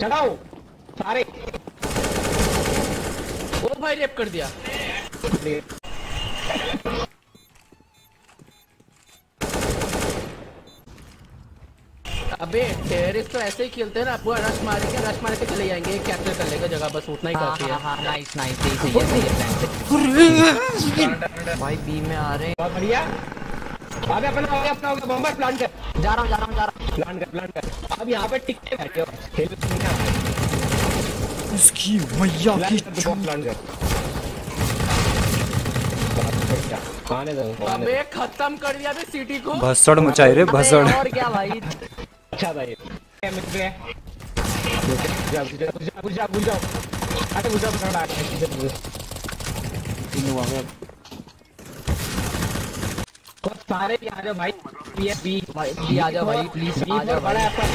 चढ़ाओ सारे। ओ भाई रेप कर दिया। अबे टेररिस्ट तो ऐसे ही खेलते हैं ना पूरा रश मारेंगे रश मार के चले जाएँगे कैप्चर कर लेगा जगह बस उतना ही हाँ काफ़ी हाँ। है नाइस नाइस सही सही है सही है भाई बी में आ रहे हैं। बढ़िया। अबे अपना हो गया अपना हो गया बम्बर प्लान कर। जा रहा हूँ जा रहा हूँ जा रहा हूँ। प्लान कर प्लान कर। अब यहाँ पे टिकटे बैठे हो खेल उसकी मैया की तू प्लान कर। आने दो आने अबे खत्म कर दिया अबे सिटी को। भसड़ मचाई रे भसड़। और क्या भाई? दो अच्छा था ये क्या मिल गया जा जा जा जा जा जा अरे गुजरा पकड़ा है तीन लोग आ गए तो सारे भी आ जाओ भाई। बी बी भाई बी आ जाओ भाई प्लीज़ आ जाओ बड़ा एप्पल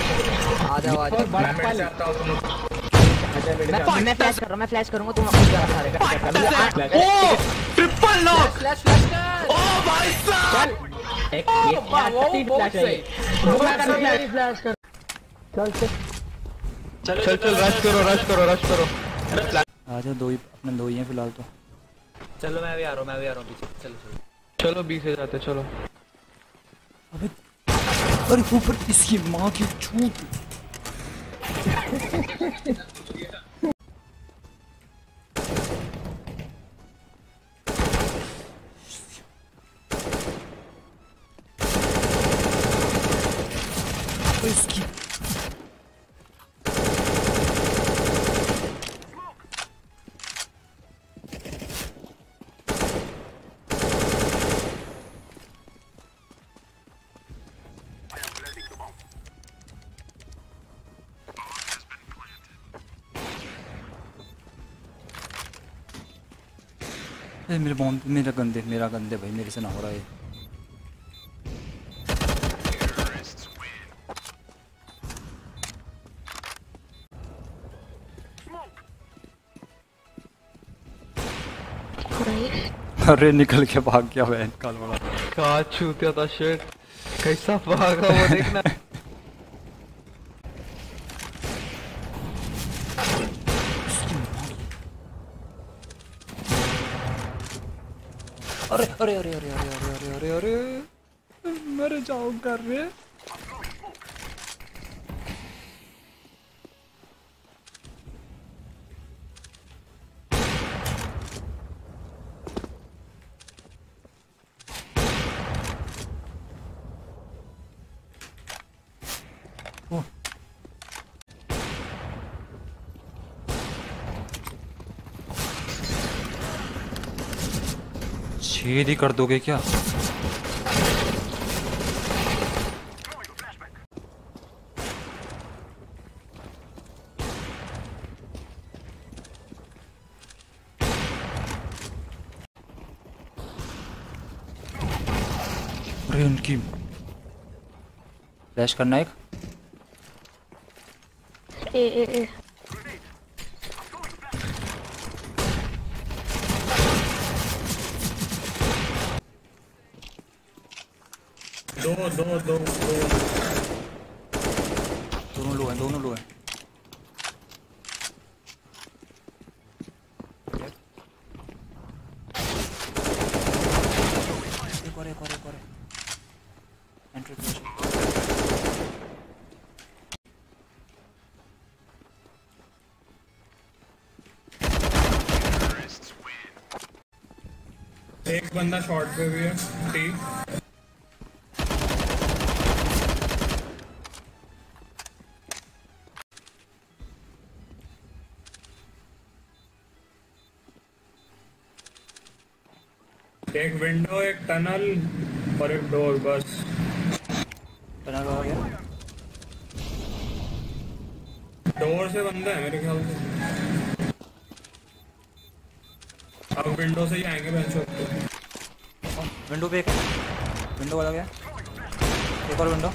आ जाओ आ जाओ। बड़ा एप्पल मैं मैं फ्लैश कर रहा हूँ मैं फ्लैश करूँगा तुम खुद जाना सारे ट्रिपल नॉक फ्लैश फ्लैश कर। ओ भाई साहब! एक बहुत फ्लैश है कर फ्लैश फ्लैश कर। चल चल। चल चल रश करो रश करो रश करो। आ जाओ दो ही अपने दो ही हैं फ़िलहाल तो। चलो मैं भी आ रहा हूँ मैं भी आ रहा हूँ पीछे। चलो चलो। चलो बी से जाते चलो। अबे अरे ऊपर इसकी माँ की छूट ए, मेरे बॉम्ब मेरा गंदे मेरा गंदे भाई मेरे से ना हो रहा है। अरे निकल के भाग गया वैन काल वाला। कहा छूतिया था शेट कैसा भागा वो देखना। अरे अरे अरे अरे अरे अरे अरे अरे मर जाओ कर रहे छेद ही कर दोगे क्या? अरे उनकी फ्लैश करना एक। ए ए ए। दोनों लो हैं दोनों लो हैं एक बंदा शॉर्ट पे भी है ठीक विंडो एक टनल और एक डोर बस। टनल हो गया। डोर से बंदा है मेरे ख्याल से। अब विंडो से ही आएँगे बेंच विंडो पे एक विंडो वाला गया। एक और विंडो।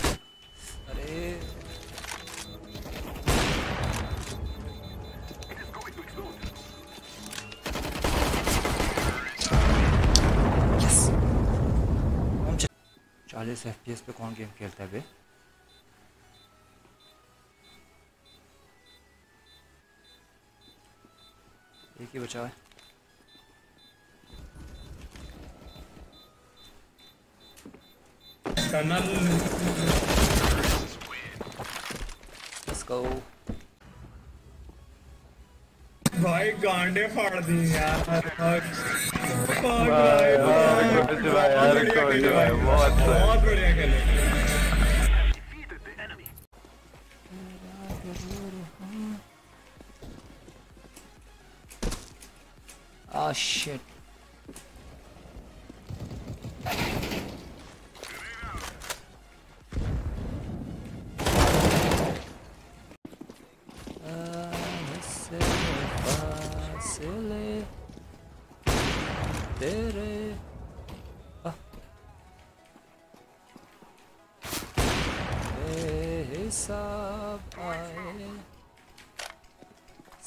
चालीस एफ़ पी पे कौन गेम खेलता है बे? एक ही बचा है। टनल तो Let's go. गांडे फाड़ दी यार बहुत बढ़िया खेले shit.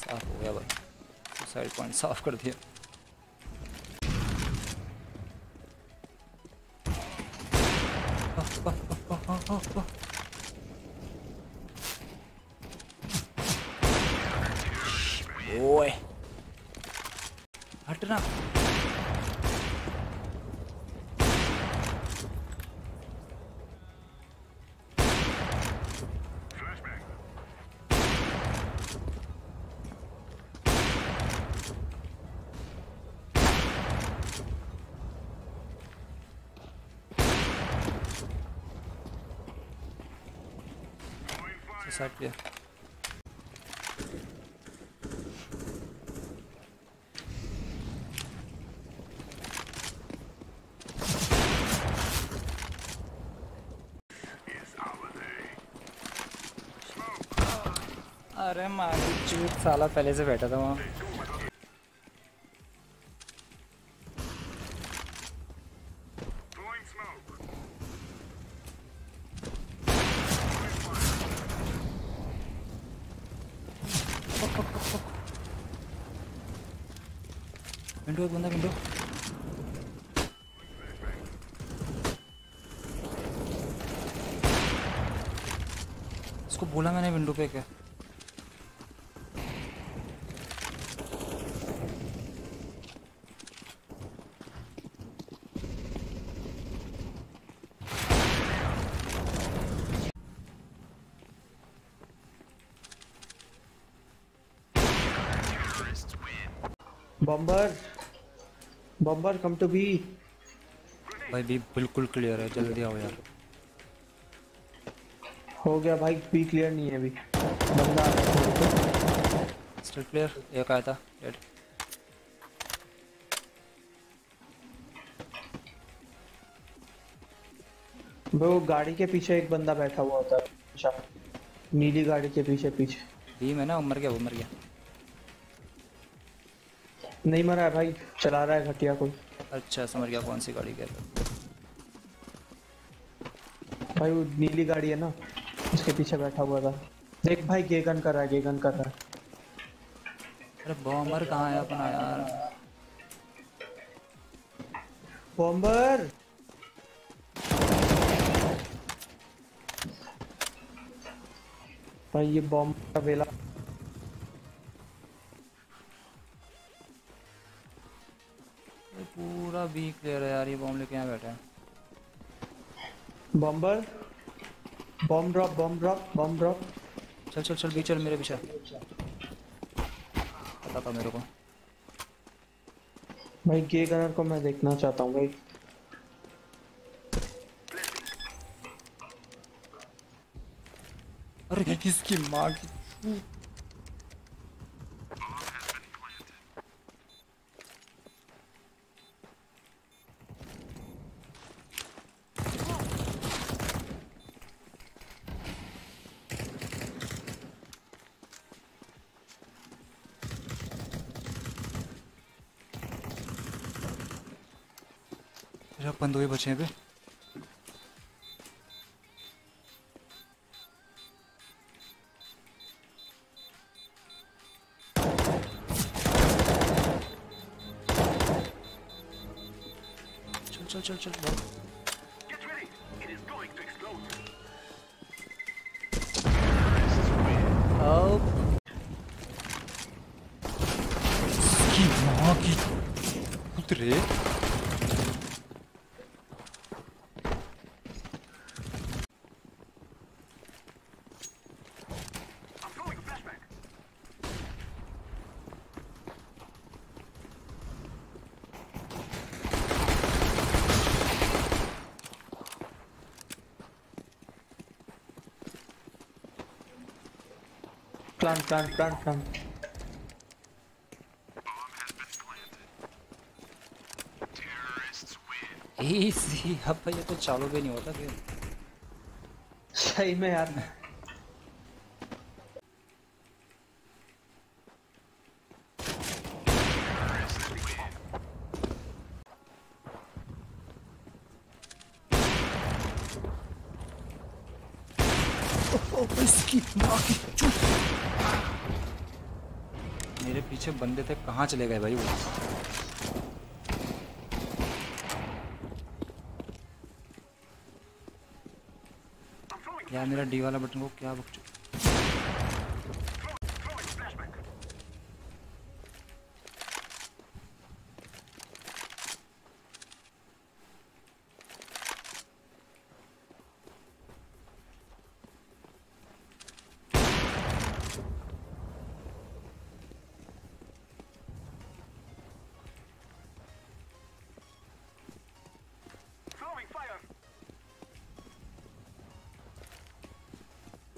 साफ़ हो गया भाई सारी पॉइंट साफ़ कर दिया सुसाइड किया। अरे मार साला पहले से बैठा था वहाँ। विंडो एक बंदा विंडो इसको बोला मैंने विंडो पे क्या? Bomber bomber come to B भाई भी बिल्कुल क्लियर है जल्दी आओ यार। हो गया भाई बी क्लियर नहीं है अभी। बंदा आ रहा है। स्टिल क्लियर एक आया था डेड वो गाड़ी के पीछे एक बंदा बैठा हुआ होता है अच्छा नीली गाड़ी के पीछे पीछे बीम है ना वो मर गया वो मर गया। नहीं मरा है भाई चला रहा है घटिया कोई। अच्छा समझ गया कौन सी गाड़ी कह रहे भाई वो नीली गाड़ी है ना उसके पीछे बैठा हुआ था। देख भाई गेगन कर रहा है गेगन कर रहा है। अरे बॉम्बर कहाँ है अपना यार? बॉम्बर भाई ये बॉम्ब का वेला पूरा बी क्लियर है यार ये बॉम्ब लेके यहाँ बैठा है। Bomber bomb drop bomb drop bomb drop चल चल चल बी चल मेरे पीछे। पता था मेरे को। भाई गे गनर को मैं देखना चाहता हूँ भाई। अरे किसकी माँ की तेरे अपन दो ही बचे हैं चल चल चल चल plant plant plant plant easy अब भाई ये तो चालू भी नहीं होता गेम सही में यार। इसकी माँ की चूत। मेरे पीछे बंदे थे, कहाँ चले गए भाई वो? यार, मेरा डी वाला बटन को क्या बक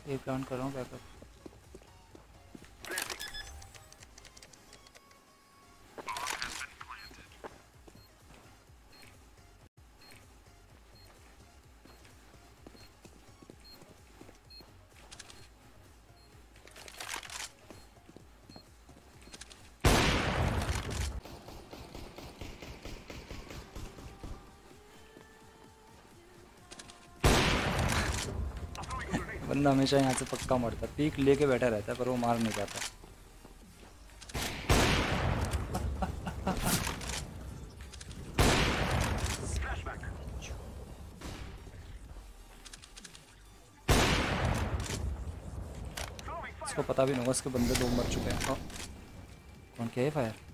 ये राउंड कर रहा हूँ बैकअप? बंदा हमेशा यहाँ से पक्का मरता पीक लेके बैठा रहता है, पर वो मार नहीं पाता। पता भी नहीं होगा, इसके बंदे दो मर चुके हैं। हाँ। कौन क्या है फायर